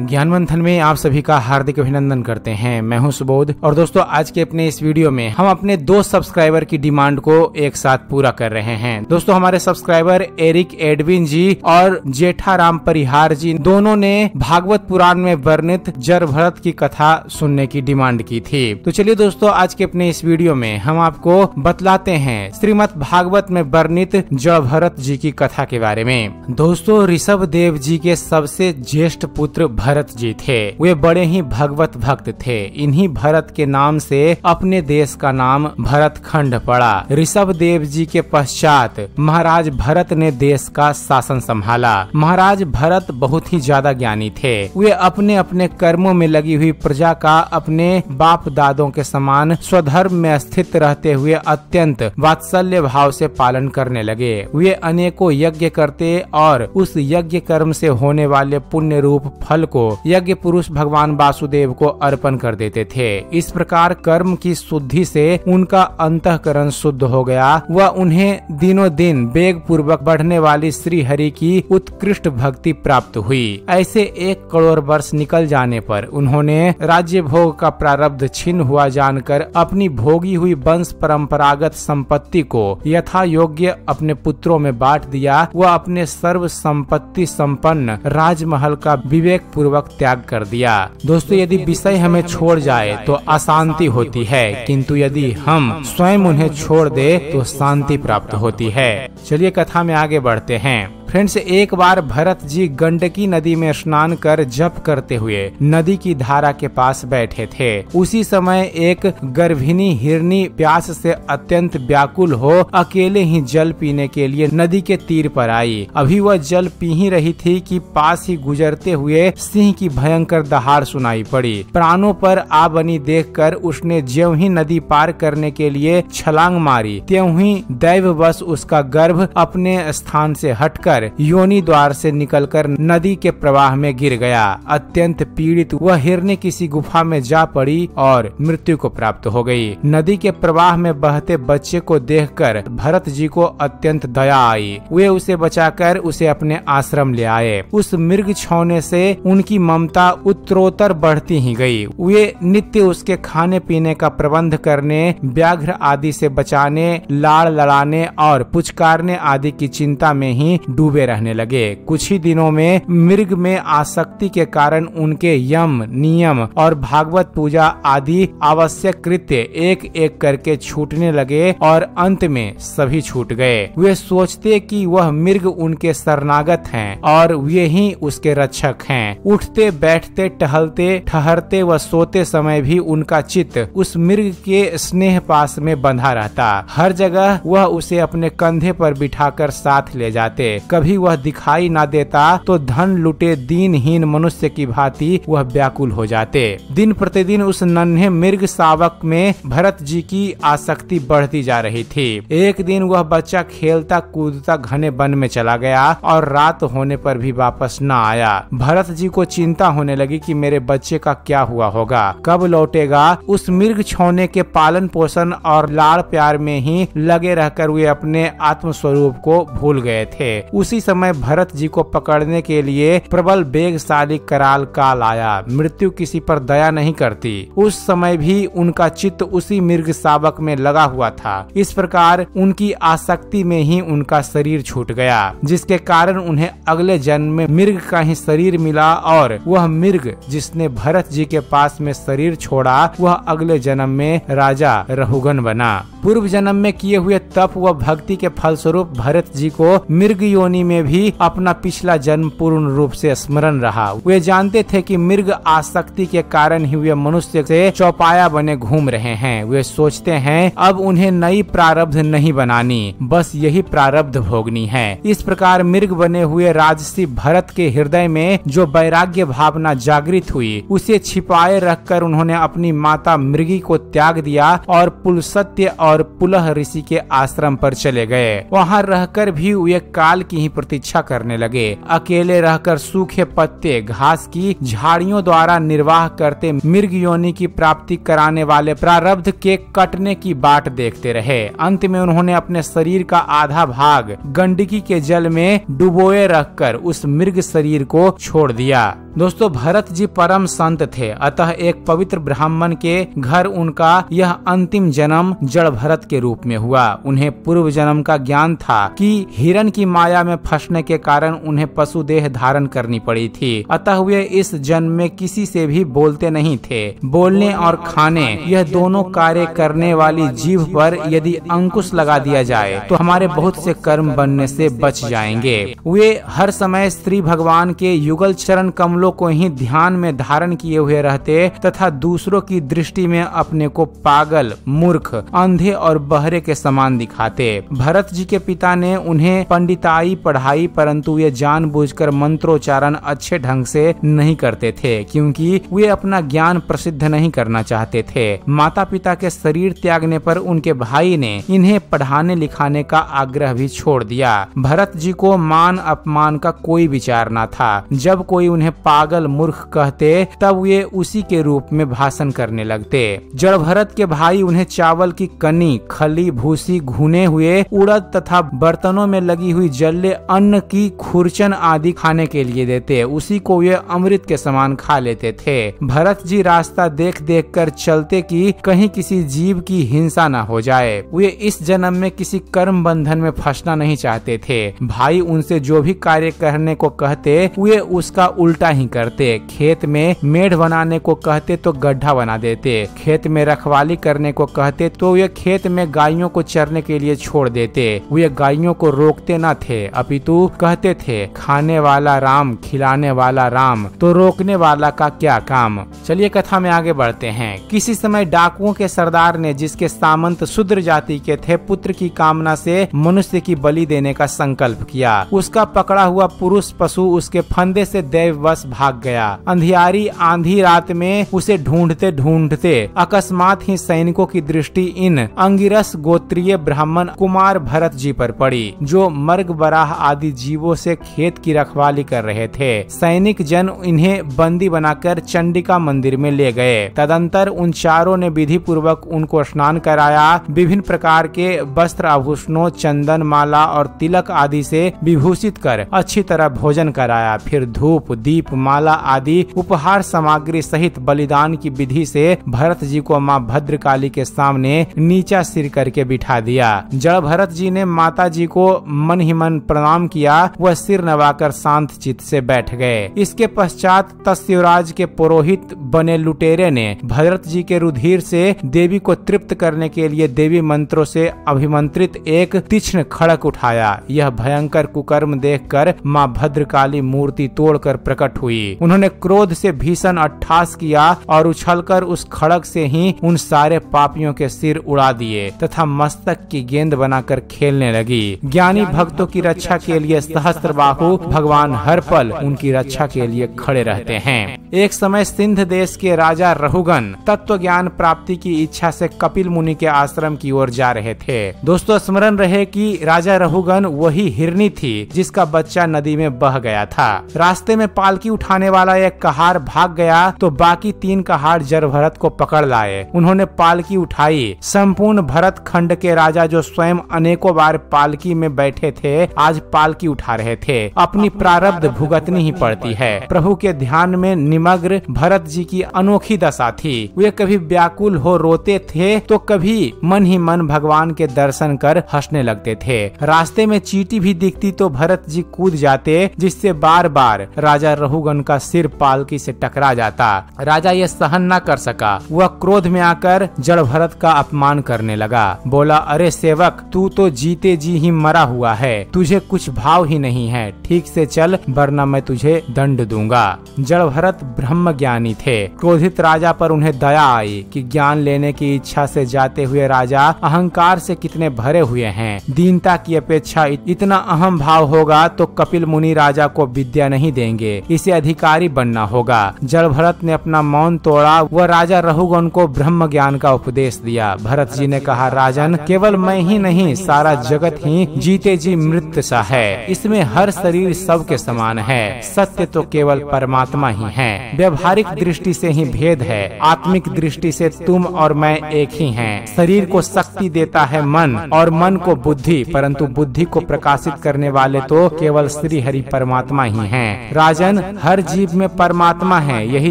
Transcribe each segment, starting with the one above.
ज्ञान मंथन में आप सभी का हार्दिक अभिनंदन करते हैं। मैं हूँ सुबोध और दोस्तों, आज के अपने इस वीडियो में हम अपने दो सब्सक्राइबर की डिमांड को एक साथ पूरा कर रहे हैं। दोस्तों, हमारे सब्सक्राइबर एरिक एडविन जी और जेठा राम परिहार जी, दोनों ने भागवत पुराण में वर्णित जर भरत की कथा सुनने की डिमांड की थी। तो चलिए दोस्तों, आज के अपने इस वीडियो में हम आपको बतलाते हैं श्रीमद भागवत में वर्णित जड़ भरत जी की कथा के बारे में। दोस्तों ऋषभ देव जी के सबसे ज्येष्ठ पुत्र भरत जी थे। वे बड़े ही भगवत भक्त थे। इन्हीं भरत के नाम से अपने देश का नाम भरत खंड पड़ा। ऋषभ देव जी के पश्चात महाराज भरत ने देश का शासन संभाला। महाराज भरत बहुत ही ज़्यादा ज्ञानी थे। वे अपने अपने कर्मों में लगी हुई प्रजा का अपने बाप दादों के समान स्वधर्म में स्थित रहते हुए अत्यंत वात्सल्य भाव से पालन करने लगे। वे अनेकों यज्ञ करते और उस यज्ञ कर्म से होने वाले पुण्य रूप फल को यज्ञ पुरुष भगवान वासुदेव को अर्पण कर देते थे। इस प्रकार कर्म की शुद्धि से उनका अंतकरण शुद्ध हो गया। व उन्हें दिनों दिन वेग पूर्वक बढ़ने वाली श्री हरि की उत्कृष्ट भक्ति प्राप्त हुई। ऐसे एक करोड़ वर्ष निकल जाने पर उन्होंने राज्य भोग का प्रारब्ध छिन्न हुआ जानकर अपनी भोगी हुई वंश परंपरागत संपत्ति को यथा योग्य अपने पुत्रों में बांट दिया। वह अपने सर्व संपत्ति संपन्न राजमहल का विवेक पूर्वक त्याग कर दिया। दोस्तों, यदि विषय हमें छोड़ जाए तो अशांति होती है, किंतु यदि हम स्वयं उन्हें छोड़ दे तो शांति प्राप्त होती है। चलिए कथा में आगे बढ़ते हैं। फ्रेंड्स, एक बार भरत जी गंडकी नदी में स्नान कर जप करते हुए नदी की धारा के पास बैठे थे। उसी समय एक गर्भिणी हिरनी प्यास से अत्यंत व्याकुल हो अकेले ही जल पीने के लिए नदी के तीर पर आई। अभी वह जल पी ही रही थी कि पास ही गुजरते हुए सिंह की भयंकर दहाड़ सुनाई पड़ी। प्राणों पर आ बनी देख कर उसने ज्यो ही नदी पार करने के लिए छलांग मारी, त्यों ही दैववश उसका गर्भ अपने स्थान से हटकर कर योनि द्वार से निकलकर नदी के प्रवाह में गिर गया। अत्यंत पीड़ित वह हिरने किसी गुफा में जा पड़ी और मृत्यु को प्राप्त हो गई। नदी के प्रवाह में बहते बच्चे को देखकर भरत जी को अत्यंत दया आई। वे उसे बचाकर उसे अपने आश्रम ले आए। उस मृग छौने से उनकी ममता उत्तरोत्तर बढ़ती ही गई। वे नित्य उसके खाने पीने का प्रबंध करने, व्याघ्र आदि से बचाने, लाड़ लड़ाने और पुचकारने आदि की चिंता में ही डूबे रहने लगे। कुछ ही दिनों में मृग में आसक्ति के कारण उनके यम, नियम और भागवत पूजा आदि आवश्यक कृत्य एक एक करके छूटने लगे और अंत में सभी छूट गए। वे सोचते कि वह मृग उनके शरणागत हैं और वे ही उसके रक्षक हैं। उठते, बैठते, टहलते, ठहरते व सोते समय भी उनका चित्त उस मृग के स्नेह पास में बंधा रहता। हर जगह वह उसे अपने कंधे पर बिठाकर साथ ले जाते। कभी वह दिखाई ना देता तो धन लुटे दीनहीन मनुष्य की भांति वह व्याकुल हो जाते। दिन प्रतिदिन उस नन्हे मृग सावक में भरत जी की आसक्ति बढ़ती जा रही थी। एक दिन वह बच्चा खेलता, कूदता घने वन में चला गया और रात होने पर भी वापस न आया। भरत जी को चिंता होने लगी कि मेरे बच्चे का क्या हुआ होगा, कब लौटेगा? उस मृग छोने के पालन पोषण और लाड़ प्यार में ही लगे रहकर वे अपने आत्म स्वरूप को भूल गए थे। उसी समय भरत जी को पकड़ने के लिए प्रबल बेगशाली कराल काल आया। मृत्यु किसी पर दया नहीं करती। उस समय भी उनका चित्त उसी मृग सावक में लगा हुआ था। इस प्रकार उनकी आसक्ति में ही उनका शरीर छूट गया, जिसके कारण उन्हें अगले जन्म में मृग का ही शरीर मिला और वह मृग जिसने भरत जी के पास में शरीर छोड़ा, वह अगले जन्म में राजा रहुगन बना। पूर्व जन्म में किए हुए तप व भक्ति के फलस्वरूप भरत जी को मृग योनि में भी अपना पिछला जन्म पूर्ण रूप से स्मरण रहा। वे जानते थे कि मृग आसक्ति के कारण ही वे मनुष्य से चौपाया बने घूम रहे हैं। वे सोचते हैं, अब उन्हें नई प्रारब्ध नहीं बनानी, बस यही प्रारब्ध भोगनी है। इस प्रकार मृग बने हुए राजसी भरत के हृदय में जो वैराग्य भावना जागृत हुई, उसे छिपाए रखकर उन्होंने अपनी माता मृगी को त्याग दिया और पुलसत्य और पुलह ऋषि के आश्रम पर चले गए। वहाँ रहकर भी वे काल की ही प्रतीक्षा करने लगे। अकेले रहकर सूखे पत्ते, घास की झाड़ियों द्वारा निर्वाह करते मृग योनि की प्राप्ति कराने वाले प्रारब्ध के कटने की बाट देखते रहे। अंत में उन्होंने अपने शरीर का आधा भाग गंडकी के जल में डुबोए रखकर उस मृग शरीर को छोड़ दिया। दोस्तों, भरत जी परम संत थे। अतः एक पवित्र ब्राह्मण के घर उनका यह अंतिम जन्म जड़ भरत के रूप में हुआ। उन्हें पूर्व जन्म का ज्ञान था कि हिरण की माया में फंसने के कारण उन्हें पशु देह धारण करनी पड़ी थी। अतः वे इस जन्म में किसी से भी बोलते नहीं थे। बोलने और खाने, यह दोनों कार्य करने वाली जीव पर यदि अंकुश लगा दिया जाए तो हमारे बहुत से कर्म बनने से बच जाएँगे। वे हर समय स्त्री भगवान के युगल चरण कमलों को ही ध्यान में धारण किए हुए रहते तथा दूसरों की दृष्टि में अपने को पागल, मूर्ख, अंधे और बहरे के समान दिखाते। भरत जी के पिता ने उन्हें पंडिताई पढ़ाई, परंतु वे जानबूझकर मंत्रोच्चारण अच्छे ढंग से नहीं करते थे, क्योंकि वे अपना ज्ञान प्रसिद्ध नहीं करना चाहते थे। माता पिता के शरीर त्यागने पर उनके भाई ने इन्हें पढ़ाने लिखाने का आग्रह भी छोड़ दिया। भरत जी को मान अपमान का कोई विचार न था। जब कोई उन्हें पागल मूर्ख कहते, तब वे उसी के रूप में भाषण करने लगते। जड़ भरत के भाई उन्हें चावल की कनी, खली, भूसी, घुने हुए, उड़द तथा बर्तनों में लगी हुई जल्ले, अन्न की खुरचन आदि खाने के लिए देते। उसी को वे अमृत के समान खा लेते थे। भरत जी रास्ता देख देख कर चलते कि कहीं किसी जीव की हिंसा न हो जाए। वे इस जन्म में किसी कर्म बंधन में फंसना नहीं चाहते थे। भाई उनसे जो भी कार्य करने को कहते, वे उसका उल्टा ही करते। खेत में मेढ़ बनाने को कहते तो गड्ढा बना देते। खेत में रखवाली करने को कहते तो वे खेत में गायों को चरने के लिए छोड़ देते। वे गायों को रोकते न थे, अपितु कहते थे, खाने वाला राम, खिलाने वाला राम तो रोकने वाला का क्या काम? चलिए कथा में आगे बढ़ते हैं। किसी समय डाकुओं के सरदार ने, जिसके सामंत शुद्र जाति के थे, पुत्र की कामना से मनुष्य की बलि देने का संकल्प किया। उसका पकड़ा हुआ पुरुष पशु उसके फंदे से दैववश भाग गया। अंधियारी आंधी रात में उसे ढूंढते ढूंढते, अकस्मात ही सैनिकों की दृष्टि इन अंगिरस गोत्रीय ब्राह्मण कुमार भरत जी पर पड़ी, जो मर्ग बराह आदि जीवों से खेत की रखवाली कर रहे थे। सैनिक जन इन्हें बंदी बनाकर चंडिका मंदिर में ले गए। तदंतर उन चारों ने विधि पूर्वक उनको स्नान कराया। विभिन्न प्रकार के वस्त्र, आभूषणों चंदन माला और तिलक आदि से विभूषित कर अच्छी तरह भोजन कराया। फिर धूप, दीप माला आदि, उपहार सामग्री सहित बलिदान की विधि से भरत जी को माँ भद्रकाली के सामने नीचा सिर करके बिठा दिया। जड़ भरत जी ने माता जी को मन ही मन प्रणाम किया, वह सिर नवाकर शांत चित्त से बैठ गए। इसके पश्चात तस्वराज के पुरोहित बने लुटेरे ने भरत जी के रुधिर से देवी को तृप्त करने के लिए देवी मंत्रों से अभिमंत्रित एक तीक्ष्ण खड़क उठाया। यह भयंकर कुकर्म देखकर माँ भद्रकाली मूर्ति तोड़कर प्रकट हुई। उन्होंने क्रोध से भीषण अट्ठास किया और उछलकर उस खड़क से ही उन सारे पापियों के सिर उड़ा दिए तथा मस्तक की गेंद बनाकर खेलने लगी। ज्ञानी भक्तों की रक्षा के लिए सहस्त्र बाहु भगवान हर पल उनकी रक्षा के लिए खड़े रहते हैं। एक समय सिंध देश के राजा रहुगन तत्व ज्ञान प्राप्ति की इच्छा से कपिल मुनि के आश्रम की ओर जा रहे थे। दोस्तों स्मरण रहे कि राजा रहुगन वही हिरनी थी जिसका बच्चा नदी में बह गया था। रास्ते में पालकी उठाने वाला एक कहार भाग गया तो बाकी तीन कहार जर भरत को पकड़ लाए। उन्होंने पालकी उठाई। संपूर्ण भरत खंड के राजा जो स्वयं अनेकों बार पालकी में बैठे थे आज पालकी उठा रहे थे। अपनी प्रारब्ध भुगतनी ही पड़ती है। प्रभु के ध्यान में निमग्न भरत जी की अनोखी दशा थी। वे कभी व्याकुल हो रोते थे तो कभी मन ही मन भगवान के दर्शन कर हंसने लगते थे। रास्ते में चीटी भी दिखती तो भरत जी कूद जाते जिससे बार बार राजा रहुगन का सिर पालकी से टकरा जाता। राजा ये सहन न कर सका। वह क्रोध में आकर जड़ भरत का अपमान करने लगा। बोला, अरे सेवक, तू तो जीते जी ही मरा हुआ है। तुझे कुछ भाव ही नहीं है। ठीक से चल, वरना मैं तुझे दंड दूँगा। जड़ भरत ब्रह्म ज्ञानी थे। क्रोधित राजा पर उन्हें दया आई कि ज्ञान लेने की इच्छा से जाते हुए राजा अहंकार से कितने भरे हुए हैं। दीनता की अपेक्षा इतना अहम भाव होगा तो कपिल मुनि राजा को विद्या नहीं देंगे। इसे अधिकारी बनना होगा। जड़ भरत ने अपना मौन तोड़ा। वह राजा रहुगन को ब्रह्म ज्ञान का उपदेश दिया। भरत जी ने कहा, राजन, केवल मैं ही नहीं, सारा जगत ही जीते जी मृत सा है। इसमें हर शरीर सबके समान है। सत्य तो केवल परमात्मा ही है। व्यवहारिक दृष्टि से ही भेद है। आत्मिक दृष्टि से तुम और मैं एक ही हैं। शरीर को शक्ति देता है मन और मन को बुद्धि, परंतु बुद्धि को प्रकाशित करने वाले तो केवल श्री हरि परमात्मा ही हैं। राजन हर जीव में परमात्मा है यही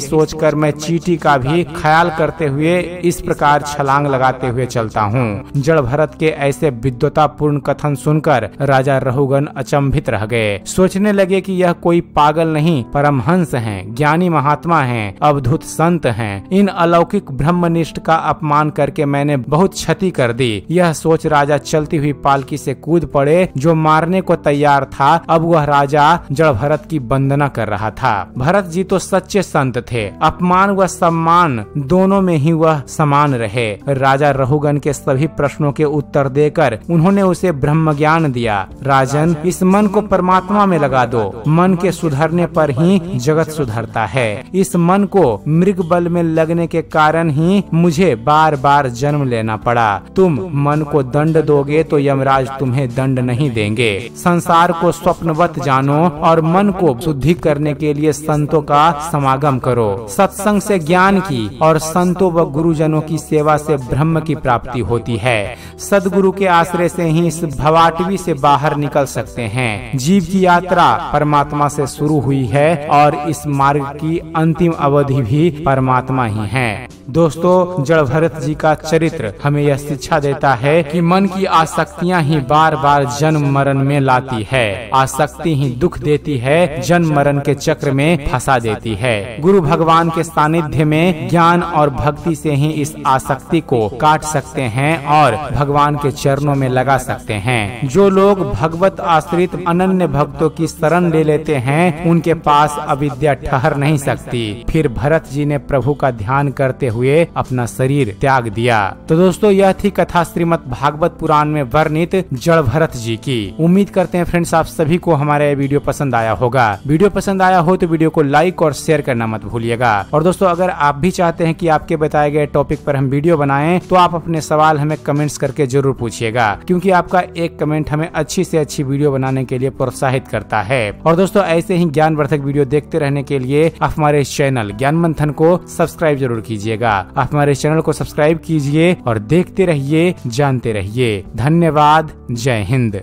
सोचकर मैं चीटी का भी ख्याल करते हुए इस प्रकार छलांग लगाते हुए चलता हूँ। जड़ भरत के ऐसे विद्वता पूर्ण कथन सुनकर राजा रहुगन अचंभित रह गए। सोचने लगे कि यह कोई पागल नहीं परमहंस हैं, ज्ञानी महात्मा हैं, अवधुत संत हैं। इन अलौकिक ब्रह्मनिष्ठ का अपमान करके मैंने बहुत क्षति कर दी। यह सोच राजा चलती हुई पालकी से कूद पड़े जो मारने को तैयार था। अब वह राजा जड़ भरत की वंदना कर रहा था। भरत जी तो सच्चे संत थे। अपमान व सम्मान दोनों में ही वह समान रहे। राजा रहुगन के सभी प्रश्नों के उत्तर देकर उन्होंने उसे ब्रह्म ज्ञान दिया। राजन इस मन को परमात्मा में लगा दो। मन के सुधरने पर ही जगत सुधरता है इस मन को मृग बल में लगने के कारण ही मुझे बार बार जन्म लेना पड़ा। तुम मन को दंड दोगे तो यमराज तुम्हें दंड नहीं देंगे। संसार को स्वप्नवत जानो और मन को शुद्धि करने के लिए संतों का समागम करो। सत्संग से ज्ञान की और संतों व गुरुजनों की सेवा से ब्रह्म की प्राप्ति होती है। सदगुरु के आश्रय से ही इस भवाटवी से बाहर निकल सकते हैं। जीव की यात्रा परमात्मा से शुरू हुई है और इस मार्ग की अंतिम अवधि भी परमात्मा ही है। दोस्तों जड़ भरत जी का चरित्र हमें यह शिक्षा देता है कि मन की आसक्तियाँ ही बार बार जन्म मरण में लाती है। आसक्ति ही दुख देती है। जन्म मरण के चक्र में फंसा देती है। गुरु भगवान के सानिध्य में ज्ञान और भक्ति से ही इस आसक्ति को काट सकते हैं और भगवान के चरणों में लगा सकते हैं। जो लोग भगवत आश्रित अनन्य भक्तों की शरण ले लेते हैं, उनके पास अविद्या ठहर नहीं सकती। फिर भरत जी ने प्रभु का ध्यान करते हुए अपना शरीर त्याग दिया। तो दोस्तों, यह थी कथा श्रीमद भागवत पुराण में वर्णित जड़ भरत जी की। उम्मीद करते हैं फ्रेंड्स, आप सभी को हमारा यह वीडियो पसंद आया होगा। वीडियो पसंद आया हो तो वीडियो को लाइक और शेयर करना मत भूलिएगा। और दोस्तों, अगर आप भी चाहते हैं कि आपके बताए गए टॉपिक पर हम वीडियो बनाएँ तो आप अपने सवाल हमें कमेंट्स करके ज़रूर पूछिएगा, क्योंकि आपका एक कमेंट हमें अच्छी से अच्छी वीडियो बनाने के लिए प्रोत्साहित करता है। और दोस्तों, ऐसे ही ज्ञान वर्धक वीडियो देखते रहने के लिए आप हमारे चैनल ज्ञान मंथन को सब्सक्राइब ज़रूर कीजिएगा। आप हमारे चैनल को सब्सक्राइब कीजिए और देखते रहिए, जानते रहिए। धन्यवाद। जय हिंद।